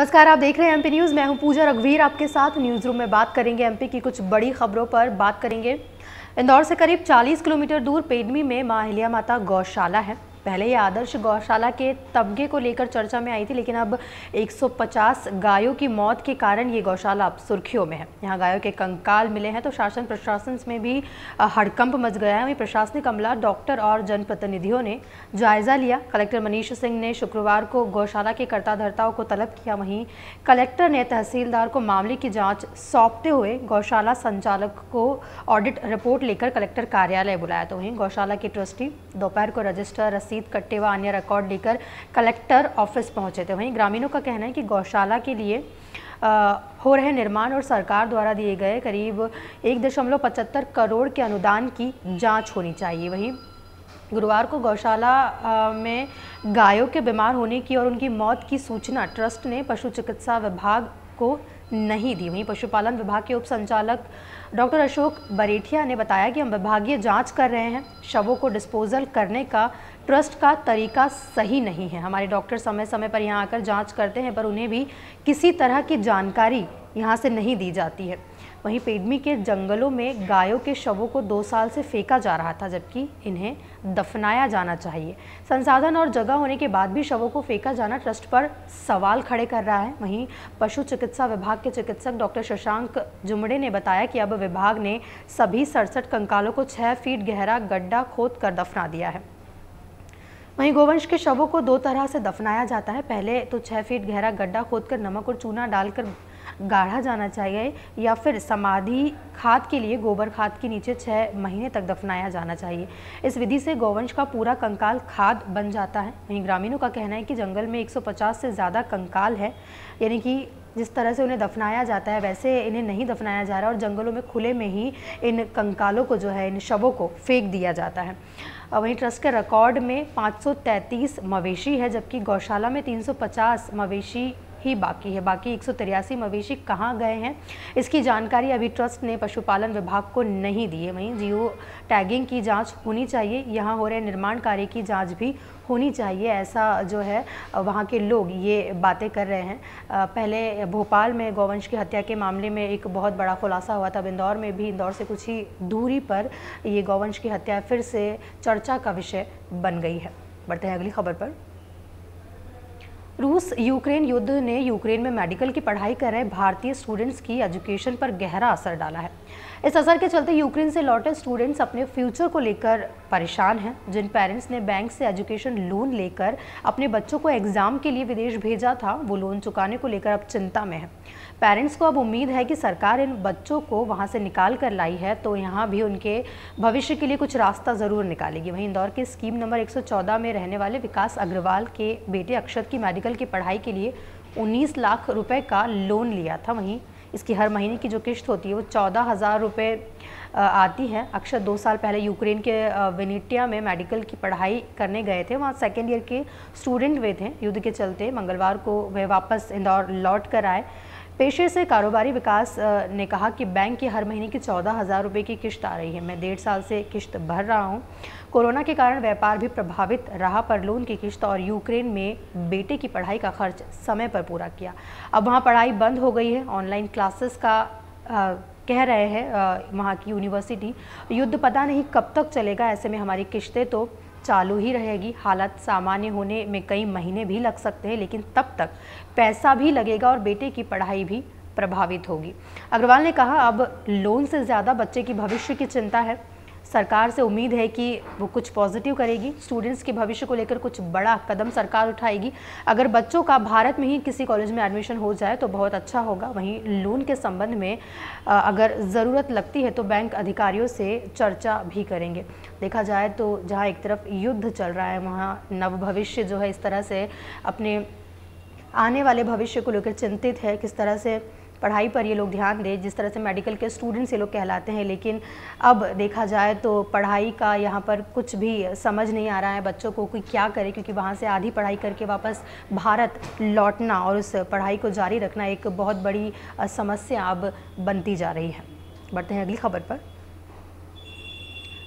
नमस्कार, आप देख रहे हैं एमपी न्यूज़ मैं हूँ पूजा रघुवीर। आपके साथ न्यूज़ रूम में बात करेंगे एमपी की कुछ बड़ी खबरों पर बात करेंगे। इंदौर से करीब 40 किलोमीटर दूर पेडमी में माँ अहिल्या माता गौशाला है। पहले ये आदर्श गौशाला के तबके को लेकर चर्चा में आई थी, लेकिन अब 150 गायों की मौत के कारण ये गौशाला अब सुर्खियों में है। यहाँ गायों के कंकाल मिले हैं तो शासन प्रशासन में भी हड़कंप मच गया है। वहीं प्रशासनिक अमला डॉक्टर और जनप्रतिनिधियों ने जायजा लिया। कलेक्टर मनीष सिंह ने शुक्रवार को गौशाला के कर्ताधर्ताओं को तलब किया। वहीं कलेक्टर ने तहसीलदार को मामले की जाँच सौंपते हुए गौशाला संचालक को ऑडिट रिपोर्ट लेकर कलेक्टर कार्यालय बुलाया। तो वहीं गौशाला के ट्रस्टी दोपहर को रजिस्टर रसीद कट्टे व अन्य रिकॉर्ड लेकर कलेक्टर ऑफ़िस पहुँचे थे। वहीं ग्रामीणों का कहना है कि गौशाला के लिए आ, हो रहे निर्माण और सरकार द्वारा दिए गए करीब एक दशमलव पचहत्तर करोड़ के अनुदान की जाँच होनी चाहिए। वहीं गुरुवार को गौशाला में गायों के बीमार होने की और उनकी मौत की सूचना ट्रस्ट ने पशु चिकित्सा विभाग को नहीं दी। वहीं पशुपालन विभाग के उप संचालक डॉक्टर अशोक बरेठिया ने बताया कि हम विभागीय जाँच कर रहे हैं शवों को डिस्पोजल करने का ट्रस्ट का तरीका सही नहीं है। हमारे डॉक्टर समय समय पर यहाँ आकर जाँच करते हैं, पर उन्हें भी किसी तरह की जानकारी यहाँ से नहीं दी जाती है। वहीं पेडमी के जंगलों में गायों के शवों को दो साल से फेंका जा रहा था, जबकि इन्हें दफनाया जाना चाहिए। संसाधन और जगह होने के बाद भी शवों को फेंका जाना ट्रस्ट पर सवाल खड़े कर रहा है। वहीं पशु चिकित्सा विभाग के चिकित्सक डॉक्टर शशांक जुमड़े ने बताया कि अब विभाग ने सभी सड़सठ कंकालों को छः फीट गहरा गड्ढा खोद कर दफना दिया है। वहीं गोवंश के शवों को दो तरह से दफनाया जाता है। पहले तो छः फीट गहरा गड्ढा खोदकर नमक और चूना डालकर गाढ़ा जाना चाहिए या फिर समाधि खाद के लिए गोबर खाद के नीचे छः महीने तक दफनाया जाना चाहिए। इस विधि से गौवंश का पूरा कंकाल खाद बन जाता है। वहीं ग्रामीणों का कहना है कि जंगल में 150 से ज़्यादा कंकाल है, यानी कि जिस तरह से उन्हें दफनाया जाता है, वैसे इन्हें नहीं दफनाया जा रहा और जंगलों में खुले में ही इन कंकालों को जो है, इन शवों को फेंक दिया जाता है। वहीं ट्रस्ट के रिकॉर्ड में 533 मवेशी है, जबकि गौशाला में 350 मवेशी ही बाकी है। बाकी एक सौ तिरासी मवेशी कहाँ गए हैं? इसकी जानकारी अभी ट्रस्ट ने पशुपालन विभाग को नहीं दी है। वहीं जियो टैगिंग की जाँच होनी चाहिए। यहाँ हो रहे निर्माण कार्य की जाँच भी होनी चाहिए। ऐसा जो है, वहाँ के लोग ये बातें कर रहे हैं। पहले भोपाल में गौवंश की हत्या के मामले में एक बहुत बड़ा खुलासा हुआ था। इंदौर में भी इंदौर से कुछ ही दूरी पर ये गौवंश की हत्या फिर से चर्चा का विषय बन गई है। बढ़ते हैं अगली खबर पर। रूस यूक्रेन युद्ध ने यूक्रेन में मेडिकल की पढ़ाई कर रहे भारतीय स्टूडेंट्स की एजुकेशन पर गहरा असर डाला है। इस असर के चलते यूक्रेन से लौटे स्टूडेंट्स अपने फ्यूचर को लेकर परेशान हैं। जिन पेरेंट्स ने बैंक से एजुकेशन लोन लेकर अपने बच्चों को एग्ज़ाम के लिए विदेश भेजा था, वो लोन चुकाने को लेकर अब चिंता में है। पेरेंट्स को अब उम्मीद है कि सरकार इन बच्चों को वहाँ से निकाल कर लाई है तो यहाँ भी उनके भविष्य के लिए कुछ रास्ता ज़रूर निकालेगी। वहीं इंदौर के स्कीम नंबर 114 में रहने वाले विकास अग्रवाल के बेटे अक्षत की मेडिकल की पढ़ाई के लिए उन्नीस लाख रुपए का लोन लिया था। वहीं इसकी हर महीने की जो किस्त होती है वो चौदह हज़ार रुपये आती है। अक्षर दो साल पहले यूक्रेन के वेनेटिया में मेडिकल की पढ़ाई करने गए थे। वहाँ सेकेंड ईयर के स्टूडेंट हुए थे। युद्ध के चलते मंगलवार को वे वापस इंदौर लौट कर आए। पेशे से कारोबारी विकास ने कहा कि बैंक की हर महीने की चौदह हज़ार रुपये की किश्त आ रही है। मैं डेढ़ साल से किश्त भर रहा हूँ। कोरोना के कारण व्यापार भी प्रभावित रहा पर लोन की किश्त और यूक्रेन में बेटे की पढ़ाई का खर्च समय पर पूरा किया। अब वहाँ पढ़ाई बंद हो गई है। ऑनलाइन क्लासेस का आ, कह रहे हैं वहाँ की यूनिवर्सिटी। युद्ध पता नहीं कब तक चलेगा ऐसे में हमारी किश्तें तो चालू ही रहेगी। हालत सामान्य होने में कई महीने भी लग सकते हैं, लेकिन तब तक पैसा भी लगेगा और बेटे की पढ़ाई भी प्रभावित होगी। अग्रवाल ने कहा, अब लोन से ज़्यादा बच्चे की भविष्य की चिंता है। सरकार से उम्मीद है कि वो कुछ पॉजिटिव करेगी। स्टूडेंट्स के भविष्य को लेकर कुछ बड़ा कदम सरकार उठाएगी। अगर बच्चों का भारत में ही किसी कॉलेज में एडमिशन हो जाए तो बहुत अच्छा होगा। वहीं लोन के संबंध में अगर ज़रूरत लगती है तो बैंक अधिकारियों से चर्चा भी करेंगे। देखा जाए तो जहाँ एक तरफ़ युद्ध चल रहा है, वहाँ नव भविष्य जो है इस तरह से अपने आने वाले भविष्य को लेकर चिंतित है, किस तरह से पढ़ाई पर ये लोग ध्यान दें, जिस तरह से मेडिकल के स्टूडेंट्स ये लोग कहलाते हैं, लेकिन अब देखा जाए तो पढ़ाई का यहाँ पर कुछ भी समझ नहीं आ रहा है बच्चों को कोई क्या करे, क्योंकि वहाँ से आधी पढ़ाई करके वापस भारत लौटना और उस पढ़ाई को जारी रखना एक बहुत बड़ी समस्या अब बनती जा रही है। बढ़ते हैं अगली खबर पर।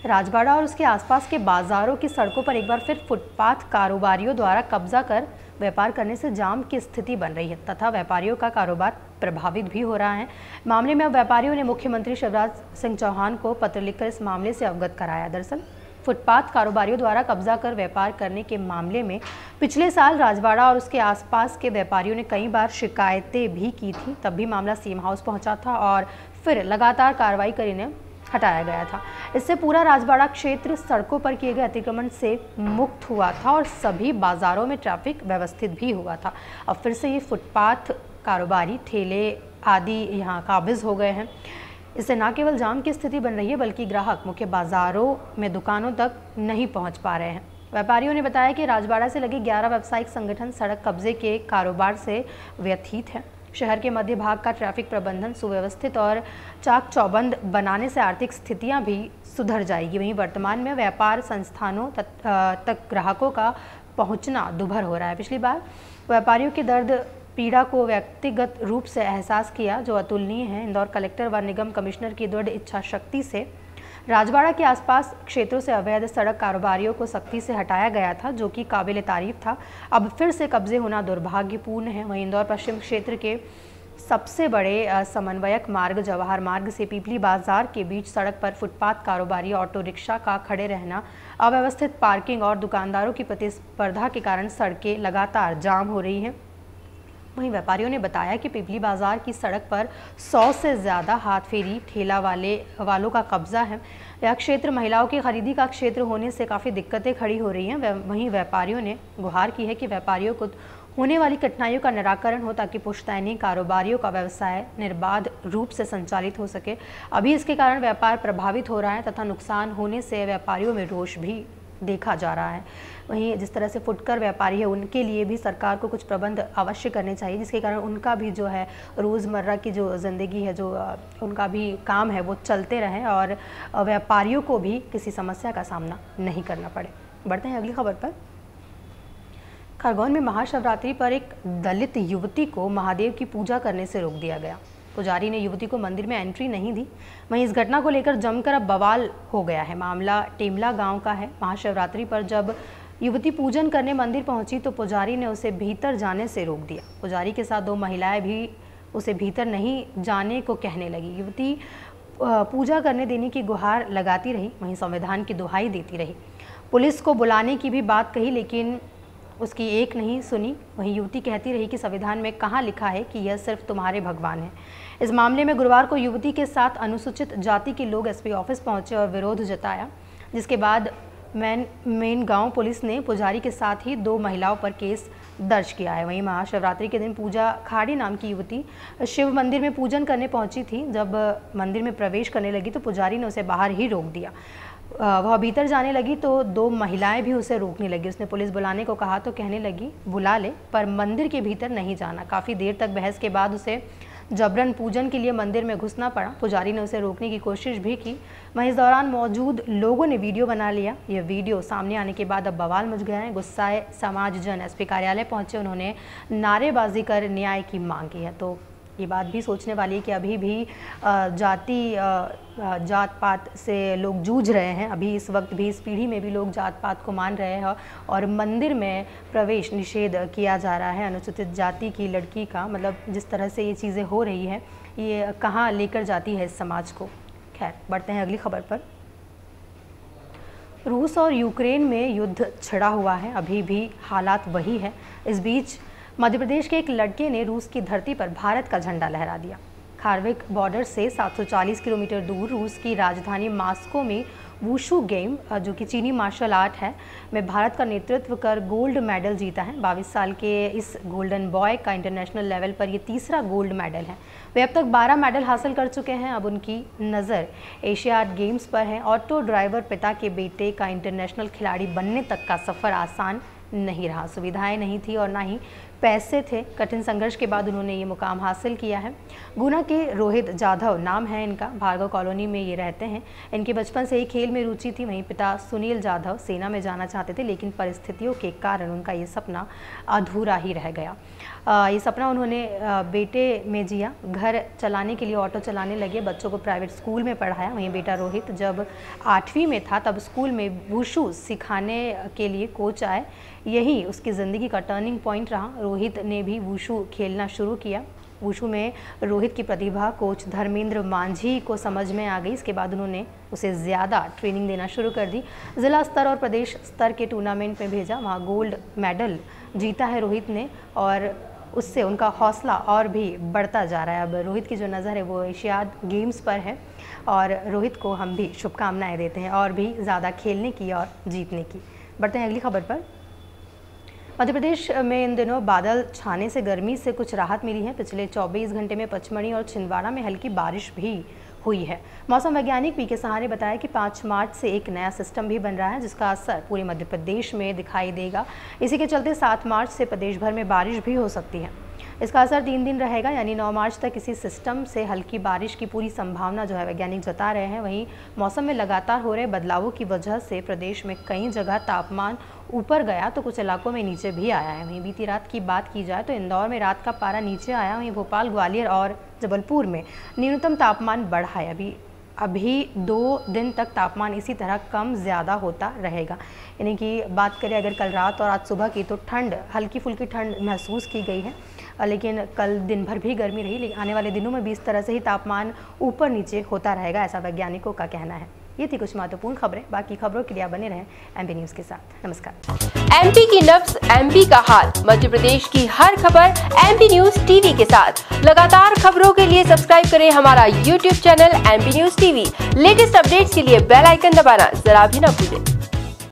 राजबाड़ा और उसके आसपास के बाज़ारों की सड़कों पर एक बार फिर फुटपाथ कारोबारियों द्वारा कब्जा कर व्यापार करने से जाम की स्थिति बन रही है, तथा व्यापारियों का कारोबार प्रभावित भी हो रहा है। मामले में अब व्यापारियों ने मुख्यमंत्री शिवराज सिंह चौहान को पत्र लिखकर इस मामले से अवगत कराया। दरअसल, फुटपाथ कारोबारियों द्वारा कब्जा कर व्यापार करने के मामले में पिछले साल राजवाड़ा और उसके आसपास के व्यापारियों ने कई बार शिकायतें भी की थी, तब भी मामला सीम हाउस पहुँचा था और फिर लगातार कार्रवाई कर इन्हें हटाया गया था। इससे पूरा राजवाड़ा क्षेत्र सड़कों पर किए गए अतिक्रमण से मुक्त हुआ था और सभी बाजारों में ट्रैफ़िक व्यवस्थित भी हुआ था। अब फिर से ये फुटपाथ कारोबारी, ठेले आदि यहाँ काबिज हो गए हैं। इससे न केवल जाम की स्थिति बन रही है, बल्कि ग्राहक मुख्य बाजारों में दुकानों तक नहीं पहुँच पा रहे हैं। व्यापारियों ने बताया कि राजवाड़ा से लगे 11 व्यावसायिक संगठन सड़क कब्जे के कारोबार से व्यथित हैं। शहर के मध्य भाग का ट्रैफ़िक प्रबंधन सुव्यवस्थित और चाक चौबंद बनाने से आर्थिक स्थितियाँ भी सुधर जाएगी। वहीं वर्तमान में व्यापार संस्थानों तक ग्राहकों का पहुँचना दुभर हो रहा है। पिछली बार व्यापारियों के दर्द पीड़ा को व्यक्तिगत रूप से एहसास किया, जो अतुलनीय है। इंदौर कलेक्टर व निगम कमिश्नर की दृढ़ इच्छा शक्ति से राजवाड़ा के आसपास क्षेत्रों से अवैध सड़क कारोबारियों को सख्ती से हटाया गया था, जो कि काबिल तारीफ़ था। अब फिर से कब्जे होना दुर्भाग्यपूर्ण है। वहीं इंदौर पश्चिम क्षेत्र के सबसे बड़े समन्वयक मार्ग जवाहर मार्ग से पीपली बाज़ार के बीच सड़क पर फुटपाथ कारोबारी ऑटो रिक्शा का खड़े रहना, अव्यवस्थित पार्किंग और दुकानदारों की प्रतिस्पर्धा के कारण सड़कें लगातार जाम हो रही हैं। वहीं व्यापारियों ने बताया कि पिपली बाज़ार की सड़क पर 100 से ज़्यादा हाथ फेरी ठेला वाले, वालों का कब्जा है। यह क्षेत्र महिलाओं की खरीदी का क्षेत्र होने से काफ़ी दिक्कतें खड़ी हो रही हैं। वहीं व्यापारियों ने गुहार की है कि व्यापारियों को होने वाली कठिनाइयों का निराकरण हो ताकि पुश्तैनी कारोबारियों का व्यवसाय निर्बाध रूप से संचालित हो सके। अभी इसके कारण व्यापार प्रभावित हो रहा है तथा नुकसान होने से व्यापारियों में रोष भी देखा जा रहा है। वहीं जिस तरह से फुटकर व्यापारी है, उनके लिए भी सरकार को कुछ प्रबंध अवश्य करने चाहिए, जिसके कारण उनका भी जो है रोज़मर्रा की जो ज़िंदगी है, जो उनका भी काम है, वो चलते रहें और व्यापारियों को भी किसी समस्या का सामना नहीं करना पड़े। बढ़ते हैं अगली खबर पर। खरगोन में महाशिवरात्रि पर एक दलित युवती को महादेव की पूजा करने से रोक दिया गया। पुजारी ने युवती को मंदिर में एंट्री नहीं दी। वहीं इस घटना को लेकर जमकर अब बवाल हो गया है। मामला टेमला गाँव का है। महाशिवरात्रि पर जब युवती पूजन करने मंदिर पहुँची तो पुजारी ने उसे भीतर जाने से रोक दिया। पुजारी के साथ दो महिलाएँ भी उसे भीतर नहीं जाने को कहने लगी। युवती पूजा करने देने की गुहार लगाती रही, वहीं संविधान की दुहाई देती रही। पुलिस को बुलाने की भी बात कही, लेकिन उसकी एक नहीं सुनी, वहीं युवती कहती रही कि संविधान में कहाँ लिखा है कि यह सिर्फ़ तुम्हारे भगवान है। इस मामले में गुरुवार को युवती के साथ अनुसूचित जाति के लोग एसपी ऑफ़िस पहुँचे और विरोध जताया, जिसके बाद मैन, मेन गाँव पुलिस ने पुजारी के साथ ही दो महिलाओं पर केस दर्ज किया है। वहीं महाशिवरात्रि के दिन पूजा खाड़ी नाम की युवती शिव मंदिर में पूजन करने पहुँची थी। जब मंदिर में प्रवेश करने लगी तो पुजारी ने उसे बाहर ही रोक दिया। वह भीतर जाने लगी तो दो महिलाएँ भी उसे रोकने लगी। उसने पुलिस बुलाने को कहा तो कहने लगी, बुला ले, पर मंदिर के भीतर नहीं जाना। काफ़ी देर तक बहस के बाद उसे जबरन पूजन के लिए मंदिर में घुसना पड़ा। पुजारी ने उसे रोकने की कोशिश भी की वहीं इस दौरान मौजूद लोगों ने वीडियो बना लिया। यह वीडियो सामने आने के बाद अब बवाल मच गया है। गुस्साए समाज जन एसपी कार्यालय पहुँचे। उन्होंने नारेबाजी कर न्याय की मांग की है। तो ये बात भी सोचने वाली है कि अभी भी जाति जात पात से लोग जूझ रहे हैं। अभी इस वक्त भी, इस पीढ़ी में भी लोग जात पात को मान रहे हैं और मंदिर में प्रवेश निषेध किया जा रहा है अनुसूचित जाति की लड़की का। मतलब जिस तरह से ये चीज़ें हो रही हैं, ये कहाँ लेकर जाती है इस समाज को? खैर, बढ़ते हैं अगली खबर पर। रूस और यूक्रेन में युद्ध छिड़ा हुआ है। अभी भी हालात वही है। इस बीच मध्य प्रदेश के एक लड़के ने रूस की धरती पर भारत का झंडा लहरा दिया। खारविक बॉर्डर से 740 किलोमीटर दूर रूस की राजधानी मास्को में वूशू गेम जो कि चीनी मार्शल आर्ट है, में भारत का नेतृत्व कर गोल्ड मेडल जीता है। बाईस साल के इस गोल्डन बॉय का इंटरनेशनल लेवल पर ये तीसरा गोल्ड मेडल है। वे अब तक 12 मेडल हासिल कर चुके हैं, अब उनकी नज़र एशियाड गेम्स पर है। ऑटो ड्राइवर पिता के बेटे का इंटरनेशनल खिलाड़ी बनने तक का सफ़र आसान नहीं रहा। सुविधाएँ नहीं थी और ना ही पैसे थे। कठिन संघर्ष के बाद उन्होंने ये मुकाम हासिल किया है। गुना के रोहित जाधव नाम है इनका। भार्गव कॉलोनी में ये रहते हैं। इनके बचपन से ही खेल में रुचि थी। वहीं पिता सुनील जाधव सेना में जाना चाहते थे, लेकिन परिस्थितियों के कारण उनका ये सपना अधूरा ही रह गया। ये सपना उन्होंने बेटे में जिया। घर चलाने के लिए ऑटो चलाने लगे। बच्चों को प्राइवेट स्कूल में पढ़ाया। वहीं बेटा रोहित जब आठवीं में था, तब स्कूल में वुशु सिखाने के लिए कोच आए। यही उसकी ज़िंदगी का टर्निंग पॉइंट रहा। रोहित ने भी वूशू खेलना शुरू किया। वुशु में रोहित की प्रतिभा कोच धर्मेंद्र मांझी को समझ में आ गई। इसके बाद उन्होंने उसे ज़्यादा ट्रेनिंग देना शुरू कर दी। ज़िला स्तर और प्रदेश स्तर के टूर्नामेंट में भेजा। वहाँ गोल्ड मेडल जीता है रोहित ने और उससे उनका हौसला और भी बढ़ता जा रहा है। अब रोहित की जो नज़र है वो एशियाड गेम्स पर है और रोहित को हम भी शुभकामनाएँ देते हैं और भी ज़्यादा खेलने की और जीतने की। बढ़ते हैं अगली खबर पर। मध्य प्रदेश में इन दिनों बादल छाने से गर्मी से कुछ राहत मिली है। पिछले 24 घंटे में पचमढ़ी और छिंदवाड़ा में हल्की बारिश भी हुई है। मौसम वैज्ञानिक पी के सहा ने बताया कि 5 मार्च से एक नया सिस्टम भी बन रहा है, जिसका असर पूरे मध्य प्रदेश में दिखाई देगा। इसी के चलते 7 मार्च से प्रदेश भर में बारिश भी हो सकती है। इसका असर तीन दिन रहेगा, यानी 9 मार्च तक इसी सिस्टम से हल्की बारिश की पूरी संभावना जो है वैज्ञानिक जता रहे हैं। वहीं मौसम में लगातार हो रहे बदलावों की वजह से प्रदेश में कई जगह तापमान ऊपर गया तो कुछ इलाकों में नीचे भी आया है। वहीं बीती रात की बात की जाए तो इंदौर में रात का पारा नीचे आया। वहीं भोपाल, ग्वालियर और जबलपुर में न्यूनतम तापमान बढ़ा है। अभी अभी दो दिन तक तापमान इसी तरह कम ज़्यादा होता रहेगा। यानी कि बात करें, अगर कल रात और आज सुबह की तो ठंड हल्की फुल्की ठंड महसूस की गई है। लेकिन कल दिन भर भी गर्मी रही, लेकिन आने वाले दिनों में भी इस तरह से ही तापमान ऊपर नीचे होता रहेगा, ऐसा वैज्ञानिकों का कहना है। ये थी कुछ महत्वपूर्ण खबरें। बाकी खबरों के लिए बने रहें एमपी न्यूज़ के साथ। नमस्कार। एमपी की नब्स एमपी का हाल, मध्य प्रदेश की हर खबर एमपी न्यूज़ टीवी के साथ। लगातार खबरों के लिए सब्सक्राइब करें हमारा YouTube channel MP news TV latest update के लिए बेल आइकन दबाना जरा भी न भूलें।